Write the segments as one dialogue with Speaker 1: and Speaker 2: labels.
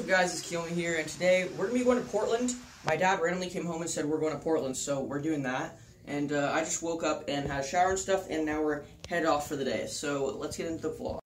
Speaker 1: up guys, it's Kiyomi here, and today we're going to be going to Portland. My dad randomly came home and said we're going to Portland, so we're doing that. And uh, I just woke up and had a shower and stuff, and now we're headed off for the day. So let's get into the vlog.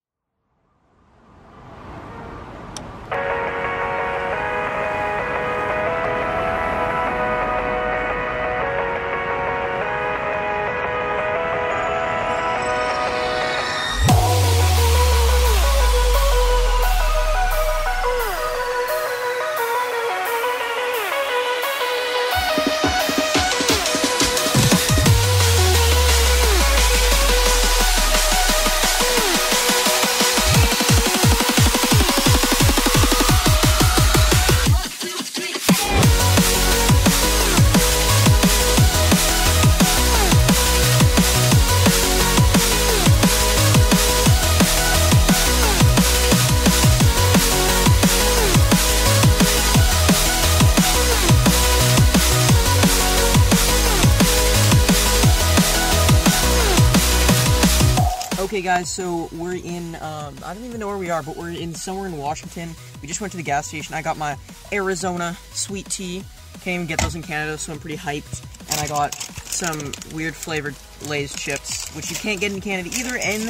Speaker 1: Guys, so we're in, um, I don't even know where we are, but we're in somewhere in Washington. We just went to the gas station. I got my Arizona sweet tea. Can't even get those in Canada, so I'm pretty hyped. And I got some weird flavored Lay's chips, which you can't get in Canada either. And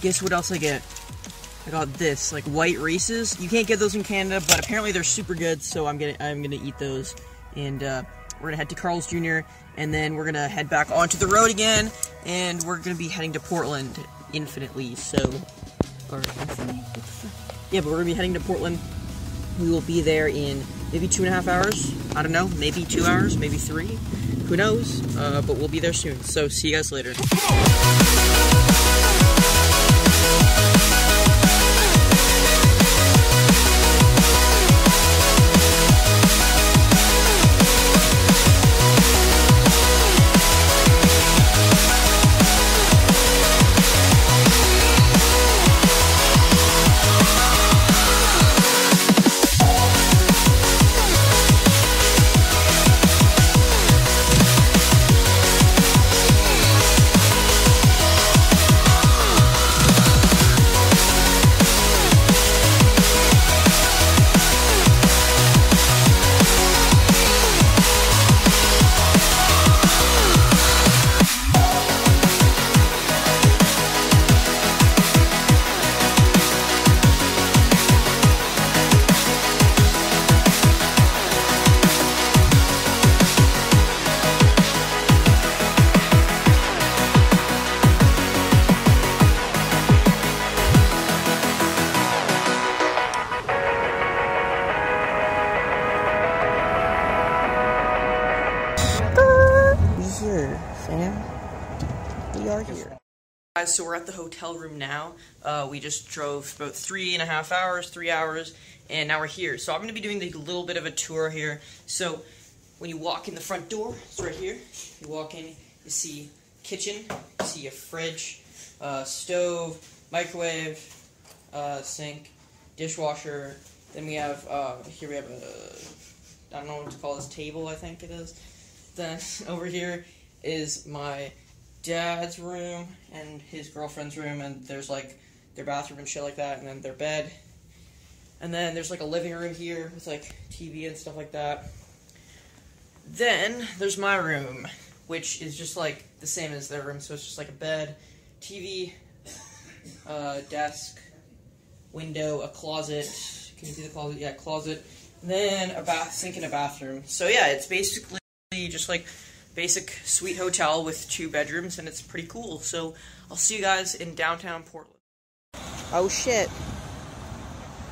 Speaker 1: guess what else I get? I got this, like white Reese's. You can't get those in Canada, but apparently they're super good, so I'm gonna I'm gonna eat those. And uh, we're gonna head to Carl's Jr. and then we're gonna head back onto the road again, and we're gonna be heading to Portland infinitely. So, or? Yeah, but we're gonna be heading to Portland. We will be there in maybe two and a half hours. I don't know, maybe two hours, maybe three. Who knows? Uh, but we'll be there soon. So see you guys later. Are here. Guys, so we're at the hotel room now. Uh, we just drove about three and a half hours, three hours, and now we're here. So I'm going to be doing a little bit of a tour here. So when you walk in the front door, it's right here. You walk in, you see kitchen, you see a fridge, uh, stove, microwave, uh, sink, dishwasher. Then we have uh, here we have a I don't know what to call this table. I think it is. Then over here is my dad's room and his girlfriend's room, and there's like their bathroom and shit like that, and then their bed. And then there's like a living room here with like TV and stuff like that. Then there's my room, which is just like the same as their room, so it's just like a bed, TV, uh, desk, window, a closet. Can you see the closet? Yeah, closet. And then a bath, sink, and a bathroom. So yeah, it's basically just like basic suite hotel with two bedrooms, and it's pretty cool. So I'll see you guys in downtown Portland. Oh shit!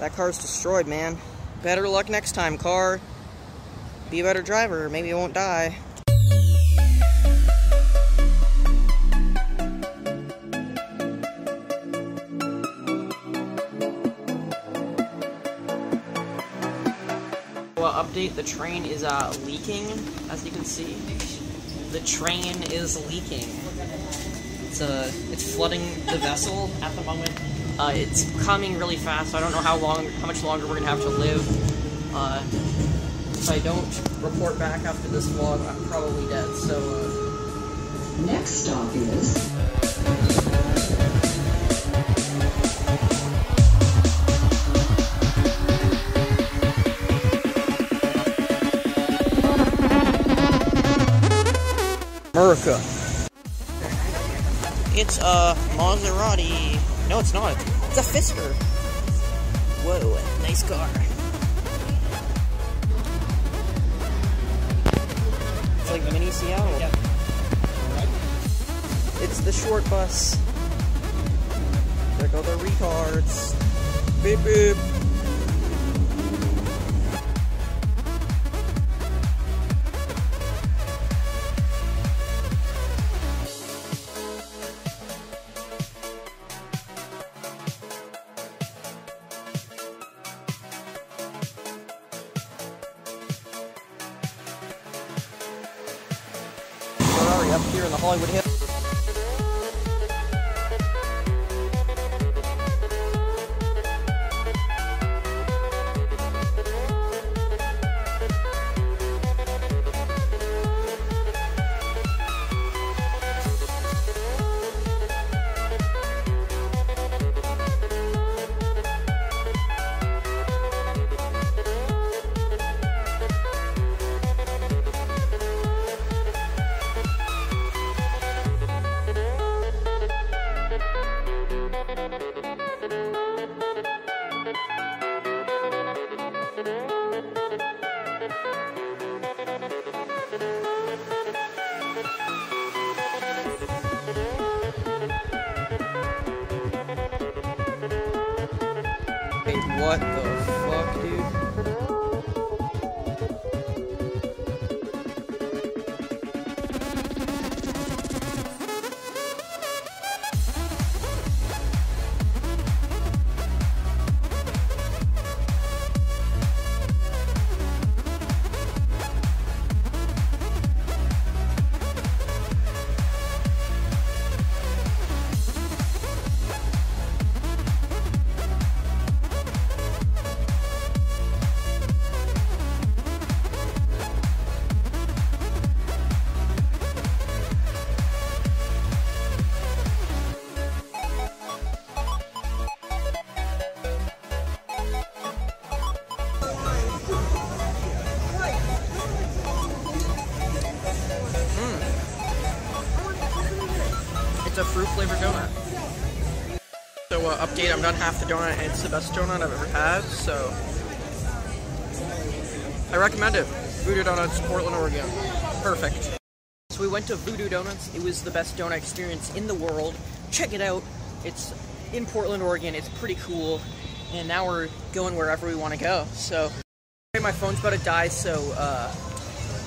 Speaker 1: That car's destroyed, man. Better luck next time, car. Be a better driver. Maybe you won't die. Well, update, the train is uh, leaking, as you can see. The train is leaking. It's, uh, it's flooding the vessel at the moment. Uh, it's coming really fast, so I don't know how long, how much longer we're gonna have to live. Uh, if I don't report back after this vlog, I'm probably dead, so, uh,
Speaker 2: Next stop is
Speaker 1: America. It's a Maserati. No, it's not. It's a Fisker. Whoa, nice car. It's like mini Seattle. Yeah. It's the short bus. There go the retards. Beep beep. Up here in the Hollywood Hills. What the a fruit flavored donut. So uh, update, I'm done half the donut and it's the best donut I've ever had, so I recommend it. Voodoo Donuts, Portland, Oregon. Perfect. So we went to Voodoo Donuts. It was the best donut experience in the world. Check it out. It's in Portland, Oregon. It's pretty cool. And now we're going wherever we want to go. So my phone's about to die, so uh,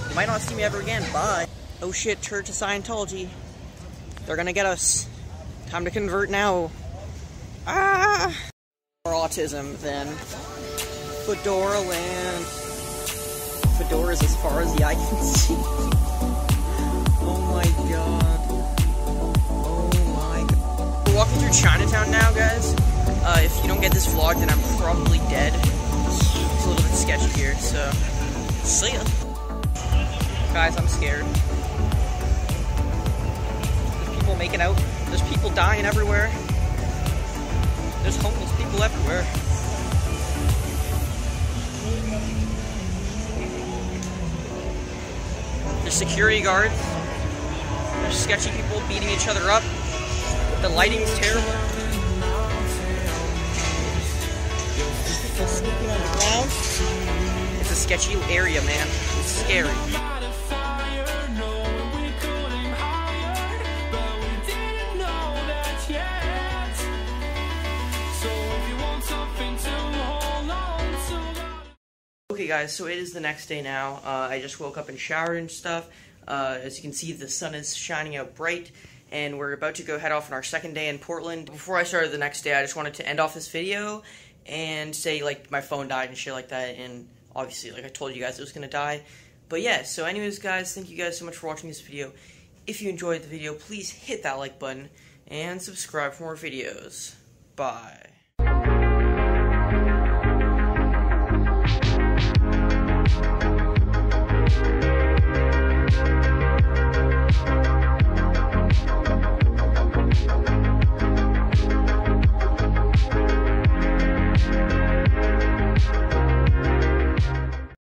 Speaker 1: you might not see me ever again. Bye. Oh shit, Church of Scientology. They're gonna get us. Time to convert now. Ah! More autism then. Fedora land. Fedora's as far as the eye can see. Oh my god. Oh my god. We're walking through Chinatown now, guys. Uh, if you don't get this vlog, then I'm probably dead. It's a little bit sketchy here, so. See ya. Guys, I'm scared people making out. There's people dying everywhere. There's homeless people everywhere. There's security guards. There's sketchy people beating each other up. The lighting's terrible. It's a sketchy area, man. It's scary. Okay guys, so it is the next day now. Uh, I just woke up and showered and stuff. Uh, as you can see, the sun is shining out bright, and we're about to go head off on our second day in Portland. Before I started the next day, I just wanted to end off this video and say, like, my phone died and shit like that, and obviously, like I told you guys, it was gonna die. But yeah, so anyways, guys, thank you guys so much for watching this video. If you enjoyed the video, please hit that like button and subscribe for more videos. Bye.